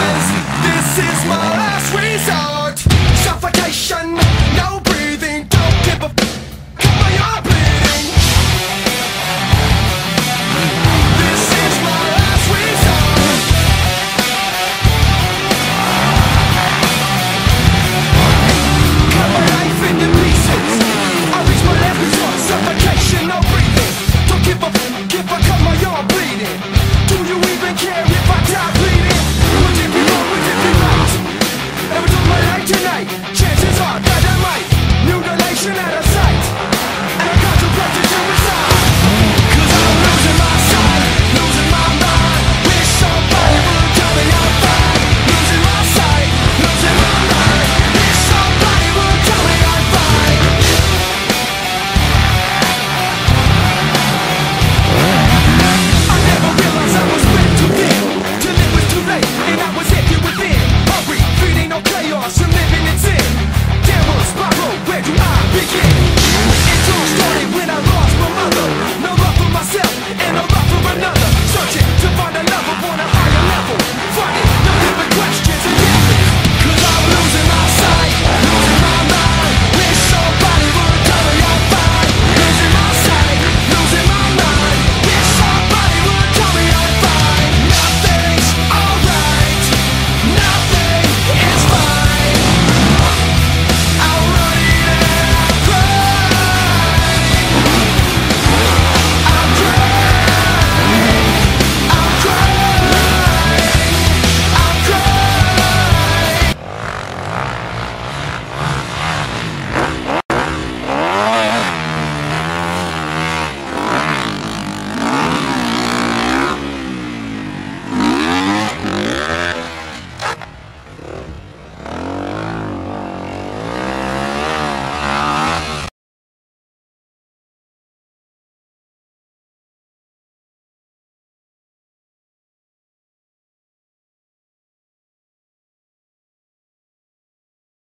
This is my